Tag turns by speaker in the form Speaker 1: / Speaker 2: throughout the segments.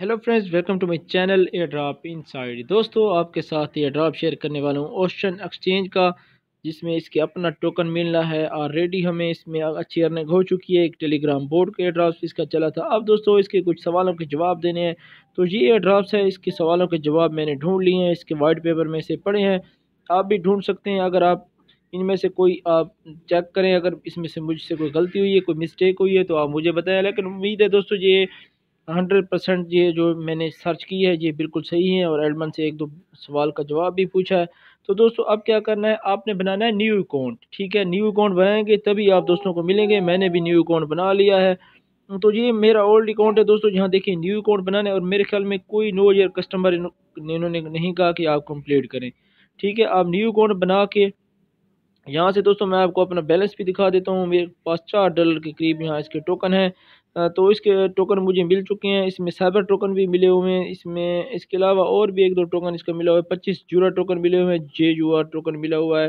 Speaker 1: Hello friends welcome to my channel air drop inside دوستو، آپ کے ساتھ ایئر ڈراپ شیئر کرنے والا ہوں اوشن ایکسچینج کا، جس میں اس کے اپنا ٹوکن ملنا ہے۔ اور ریڈی ہمیں اس میں اچھی ارننگ ہو چکی ہے۔ ایک ٹیلی گرام بورڈ کے ایئر ڈراپس اس کا چلا تھا۔ اب دوستو، اس کے کچھ سوالوں کے جواب دینے ہیں۔ تو یہ ایئر ڈراپس ہے اس کے سوالوں کے جواب میں نے ڈھونڈ لیے ہیں۔ اس کے وائٹ پیپر میں سے پڑھے ہیں۔ آپ بھی ڈھونڈ سکتے ہیں۔ اگر آپ ان میں سے کوئی آپ چیک کریں، اگر اس میں سے مجھ سے کوئی غلطی ہوئی ہے، کوئی مسٹیک ہوئی ہے، تو آپ مجھے بتائیں۔ لیکن امید ہے دوستو، یہ ہنڈریڈ پرسینٹ یہ جو میں نے سرچ کی ہے یہ بالکل صحیح ہے اور ایڈمن سے ایک دو سوال کا جواب بھی پوچھا ہے۔ تو دوستو، اب کیا کرنا ہے؟ آپ نے بنانا ہے نیو اکاؤنٹ، ٹھیک ہے؟ نیو اکاؤنٹ بنائیں گے تبھی آپ دوستوں کو ملیں گے۔ میں نے بھی نیو اکاؤنٹ بنا لیا ہے۔ تو یہ میرا اولڈ اکاؤنٹ ہے دوستو جہاں دیکھیں نیو اکاؤنٹ بنانے اور میرے خیال میں کوئی نو ایئر کسٹمر انہوں نے نہیں کہا کہ آپ کمپلیٹ کریں۔ ٹھیک ہے؟ آپ نیو اکاؤنٹ بنا کے یہاں سے دوستو میں آپ کو اپنا بیلنس بھی دکھا دیتا ہوں میرے پاس چار ڈالر کے قریب یہاں اس کے ٹوکن ہیں۔ تو اس کے ٹوکن مجھے مل چکے ہیں۔ اس میں سائبر ٹوکن بھی ملے ہوئے ہیں۔ اس میں، اس کے علاوہ اور بھی ایک دو ٹوکن اس کا ملا ہوا ہے۔ پچیس جورا ٹوکن ملے ہوئے ہیں۔ جے جو آر ٹوکن ملا ہوا ہے۔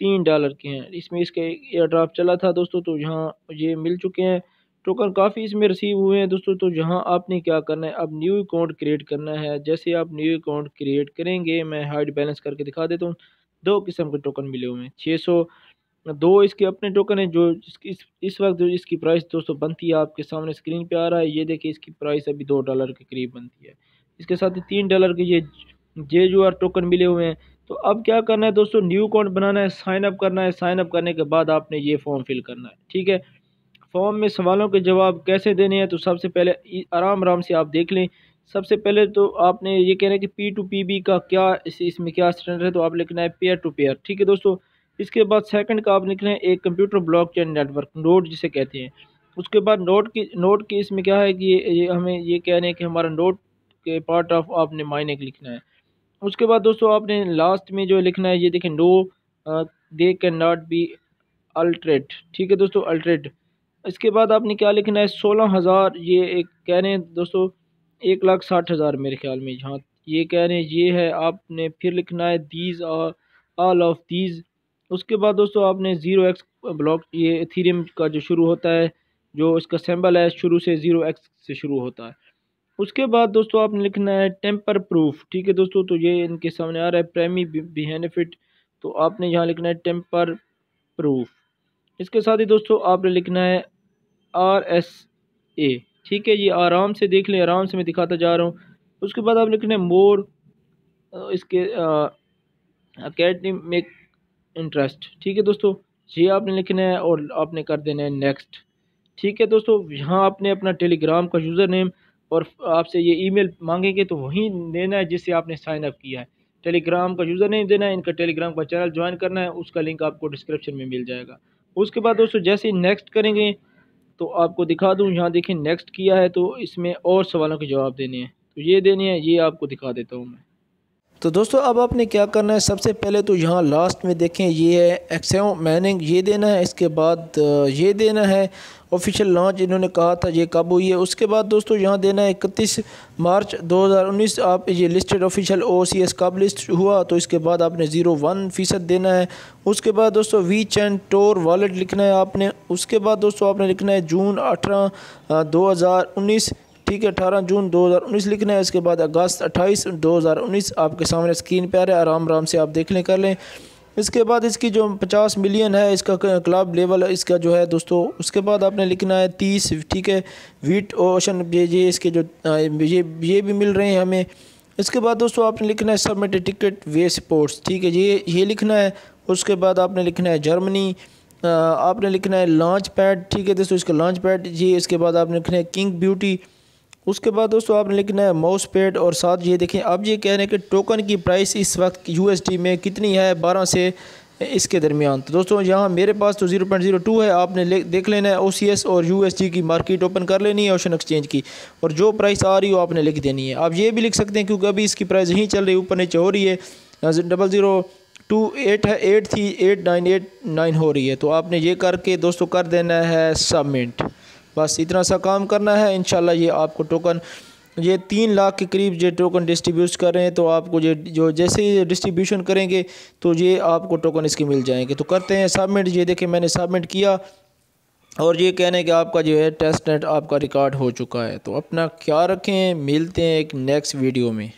Speaker 1: تین ڈالر کے ہیں۔ اس میں اس کے ایئر ڈراپ چلا تھا دوستو، تو یہاں یہ مل چکے ہیں۔ ٹوکن کافی اس میں رسیو ہوئے ہیں دوستو، تو یہاں آپ نے کیا کرنا ہے؟ اب نیو اکاؤنٹ کریٹ کرنا ہے۔ جیسے آپ نیو اکاؤنٹ کریٹ کریں گے، میں ہائڈ بیلنس کر کے دکھا دیتا ہوں۔ دو قسم کے ٹوکن ملے ہوئے ہیں۔ چھ سو دو اس کے اپنے ٹوکن ہیں جو اس وقت جو اس کی پرائس دوستو بنتی ہے، آپ کے سامنے اسکرین پہ آ رہا ہے۔ یہ دیکھیں، اس کی پرائس ابھی دو ڈالر کے قریب بنتی ہے۔ اس کے ساتھ تین ڈالر کے یہ جے جو آر ٹوکن ملے ہوئے ہیں۔ تو اب کیا کرنا ہے دوستو؟ نیو اکاؤنٹ بنانا ہے سائن اپ کرنا ہے۔ سائن اپ کرنے کے بعد آپ نے یہ فارم فل کرنا ہے۔ ٹھیک ہے؟ فارم میں سوالوں کے جواب کیسے دینے ہیں؟ تو سب سے پہلے آرام آرام سے آپ دیکھ لیں۔ سب سے پہلے تو آپ نے یہ کہنا ہے کہ پی ٹو پی بی کا کیا اس میں کیا اسٹینڈرڈ ہے، تو آپ لکھنا ہے پیئر ٹو پیئر ٹھیک ہے دوستو، اس کے بعد سیکنڈ کا آپ لکھ لیں ایک کمپیوٹر بلاک چین نیٹ ورک نوٹ جسے کہتے ہیں۔ اس کے بعد نوٹ کی نوٹ کی اس میں کیا ہے کہ یہ ہمیں یہ کہنے کہ ہمارا نوٹ کے پارٹ آف آپ نے مائنک لکھنا ہے۔ اس کے بعد دوستو، آپ نے لاسٹ میں جو لکھنا ہے، یہ دیکھیں no they can not be altered ٹھیک ہے دوستو الٹریٹ اس کے بعد آپ نے کیا لکھنا ہے؟ سولہ ہزار، یہ ایک کہہ رہے ہیں دوستو ایک لاکھ ساٹھ ہزار میرے خیال میں۔ جہاں یہ کہہ رہے ہیں یہ ہے، آپ نے پھر لکھنا ہے دیز آل آف دیز۔ اس کے بعد دوستو، آپ نے زیرو ایکس بلاک، یہ ایتھیریم کا جو شروع ہوتا ہے، جو اس کا سیمبل ہے، شروع سے زیرو ایکس سے شروع ہوتا ہے۔ اس کے بعد دوستو، آپ نے لکھنا ہے ٹیمپر پروف۔ ٹھیک ہے دوستو، تو یہ ان کے سامنے آ رہا ہے، پریمی بینیفٹ۔ تو آپ نے یہاں لکھنا ہے ٹیمپر پروف۔ اس کے ساتھ ہی دوستو، آپ نے لکھنا ہے آر ایس اے۔ ٹھیک ہے یہ آرام سے دیکھ لیں، آرام سے میں دکھاتا جا رہا ہوں۔ اس کے بعد آپ لکھنا ہے مور اس کے اکیڈمک انٹرسٹ ٹھیک ہے دوستو، یہ آپ نے لکھنا ہے اور آپ نے کر دینا ہے نیکسٹ ٹھیک ہے دوستو، یہاں آپ نے اپنا ٹیلی گرام کا یوزر نیم اور آپ سے یہ ای میل مانگیں گے تو وہیں دینا ہے جس سے آپ نے سائن اپ کیا ہے۔ ٹیلی گرام کا یوزر نیم دینا ہے، ان کا ٹیلی گرام کا چینل جوائن کرنا ہے، اس کا لنک آپ کو ڈسکرپشن میں مل جائے گا۔ اس کے بعد دوستو، جیسے ہی نیکسٹ کریں گے تو آپ کو دکھا دوں، یہاں دیکھیں نیکسٹ کیا ہے تو اس میں اور سوالوں کے جواب دینے ہیں۔ تو یہ دینے ہیں، یہ آپ کو دکھا دیتا ہوں میں۔
Speaker 2: تو دوستو، اب آپ نے کیا کرنا ہے؟ سب سے پہلے تو یہاں لاسٹ میں دیکھیں، یہ ہے ایکسیو میننگ یہ دینا ہے، اس کے بعد یہ دینا ہے آفیشیل لانچ انہوں نے کہا تھا، یہ کب ہوئی ہے؟ اس کے بعد دوستو، یہاں دینا ہے اکتیس مارچ دو ہزار انیس، آپ یہ listed official O C S کب لسٹ ہوا؟ تو اس کے بعد آپ نے زیرو ون فیصد دینا ہے۔ اس کے بعد دوستو وی چین ٹور والیٹ لکھنا ہے آپ نے۔ اس کے بعد دوستو، آپ نے لکھنا ہے جون اٹھارہ دو ہزار انیس۔ ٹھیک ہے، اٹھارہ جون دو ہزار انیس لکھنا ہے اس کے بعد اگست اٹھائیس دو ہزار انیس آپ کے سامنے اسکرین پہ آ رہا ہے۔ آرام آرام سے آپ دیکھ لیں، کر لیں۔ اس کے بعد اس کی جو پچاس ملین ہے، اس کا کلب لیول، اس کا جو ہے دوستو، اس کے بعد آپ نے لکھنا ہے تیس، ٹھیک ہے۔ ویٹ اوشن، یہ اس کے جو، یہ بھی مل رہے ہیں ہمیں۔ اس کے بعد دوستو آپ نے لکھنا ہے سبمٹ ٹکٹ وے سپورٹس، ٹھیک ہے۔ یہ یہ لکھنا ہے۔ اس کے بعد آپ نے لکھنا ہے جرمنی آپ نے لکھنا ہے لانچ پیڈ، ٹھیک ہے۔ دوستو، اس کا لانچ پیڈ، یہ اس کے بعد آپ نے لکھنا ہے کنگ بیوٹی۔ اس کے بعد دوستو آپ نے لکھنا ہے ماؤس پیڈ اور ساتھ یہ دیکھیں، اب یہ کہہ رہے ہیں کہ ٹوکن کی پرائس اس وقت یو ایس ڈی میں کتنی ہے، بارہ سے اس کے درمیان۔ تو دوستو یہاں میرے پاس تو زیرو پوائنٹ زیرو ٹو ہے، آپ نے دیکھ لینا ہے او سی ایس اور یو ایس ڈی کی مارکیٹ اوپن کر لینی ہے اوشن ایکسچینج کی۔ اور جو پرائس آ رہی ہو، آپ نے لکھ دینی ہے۔ آپ یہ بھی لکھ سکتے ہیں کیونکہ ابھی اس کی پرائس یہیں چل رہی ہے، اوپر نیچے ہو رہی ہے۔ ڈبل زیرو ٹو ایٹ ہے ایٹ تھی ایٹ نائن ایٹ نائن ہو رہی ہے۔ تو آپ نے یہ کر کے دوستو کر دینا ہے سبمنٹ بس اتنا سا کام کرنا ہے، انشاءاللہ یہ آپ کو ٹوکن، یہ تین لاکھ کے قریب جو ٹوکن ڈسٹریبیوٹ کر رہے ہیں، تو آپ کو جو جیسے ہی ڈسٹریبیوشن کریں گے، تو یہ آپ کو ٹوکن اس کے مل جائیں گے۔ تو کرتے ہیں سبمٹ یہ دیکھیں میں نے سبمٹ کیا۔ اور یہ کہنے کہ آپ کا جو ہے ٹیسٹ نیٹ آپ کا ریکارڈ ہو چکا ہے۔ تو اپنا کیا رکھیں، ملتے ہیں ایک نیکسٹ ویڈیو میں۔